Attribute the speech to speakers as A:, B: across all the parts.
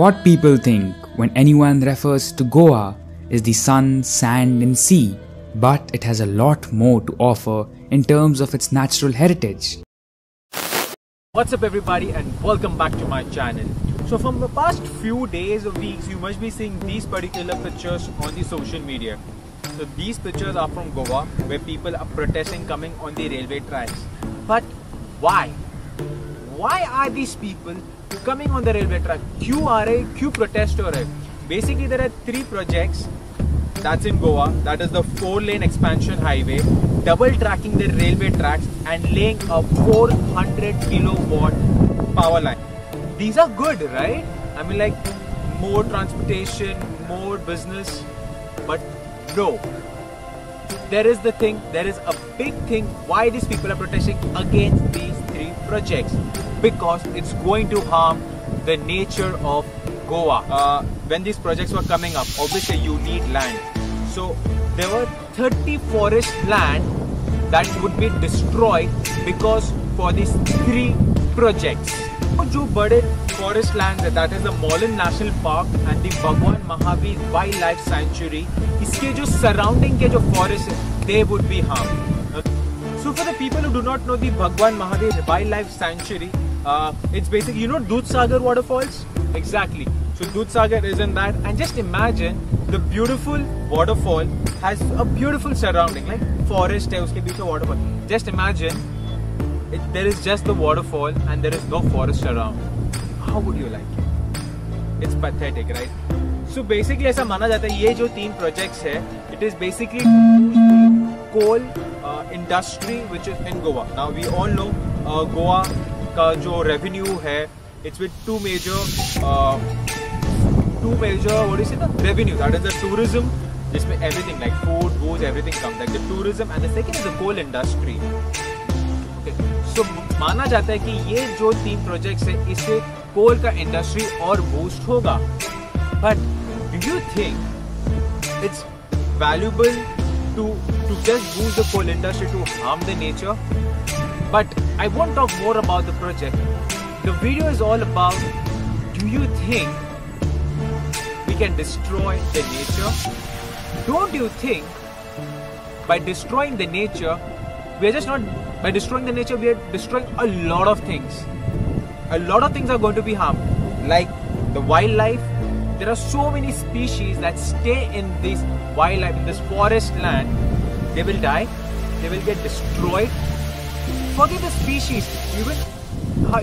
A: What people think when anyone refers to Goa is the sun, sand, and sea, but it has a lot more to offer in terms of its natural heritage.
B: What's up everybody and welcome back to my channel. So from the past few days or weeks you must be seeing these particular pictures on the social media. So these pictures are from Goa where people are protesting coming on the railway tracks. But why? Why are these people coming on the railway track क्यों आ रहे क्यों protest हो रहे basically there are three projects that's in Goa. That is the four lane expansion highway double tracking the railway tracks and laying a 400 kilowatt power line. These are good right? I mean like more transportation more business but no. There is the thing there is a big thing why these people are protesting against these three projects. Because it's going to harm the nature of Goa. Uh, when these projects were coming up, obviously you need land. So there were 30 forest land that would be destroyed because for these three projects. The बड़े forest lands that is the Mollem National Park and the Bhagwan Mahavir Wildlife Sanctuary इसके surrounding के जो forest they would be harmed. So for the people who do not know the Bhagwan Mahavir Wildlife Sanctuary uh, it's basically you know Dudh Sagar waterfalls exactly So Dudhsagar is in that and just imagine the beautiful waterfall has a beautiful surrounding like forest hai uske beech waterfall. Just imagine it, there is just the waterfall and there is no forest around. How would you like it? It's pathetic, right? So basically ऐसा माना जाता है ये जो तीन projects है it is basically coal uh, industry which is in Goa. Now we all know uh, Goa का जो रेवेन्यू है it's with two major two major what is it revenue that is the tourism जिसमें everything like food booze everything come like the tourism and the second is the coal industry so माना जाता है कि ये जो तीन projects है, इससे कोल का इंडस्ट्री और बूस्ट होगा। But do you think it's valuable to to just boost the coal industry to harm the nature But I won't talk more about the project. The video is all about, do you think can destroy the nature? Don't you think by destroying the nature, we are just not, by destroying the nature, we are destroying a lot of things. A lot of things are going to be harmed, like the wildlife. There are so many species that stay in this wildlife, in this forest land. They will die, they will get destroyed, Forget the species. Even uh,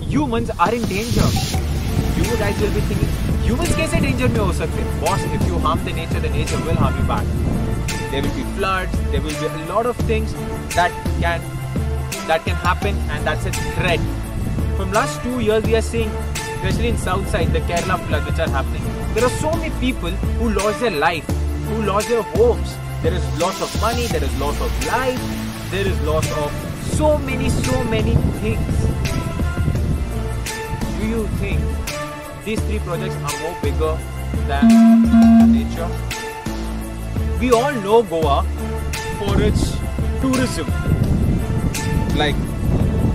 B: humans are in danger You guys will be thinking, humans कैसे danger में हो सकते Boss, if you harm the nature, the nature will harm you back. There will be floods. There will be a lot of things that can that can happen, and that's a threat. From last two years, we are seeing, especially in south side, the Kerala floods which are happening. There are so many people who lost their life, who lost their homes. There is loss of money. There is loss of life. There is loss of so many, so many things. These three projects are more bigger than nature? We all know Goa for its tourism, like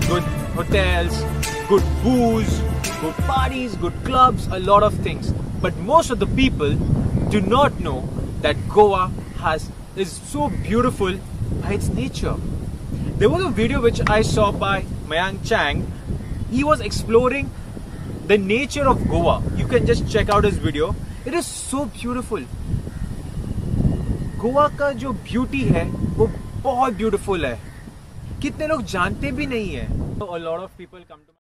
B: good hotels, good booze, good parties, good clubs, a lot of things. But most of the people do not know that Goa has is so beautiful by its nature. There was a video which I saw by Mayank Chang. He was exploring the nature of Goa. You can just check out his video. It is so beautiful. Goa का जो beauty है वो बहुत beautiful है कितने लोग जानते भी नहीं है a lot of people come to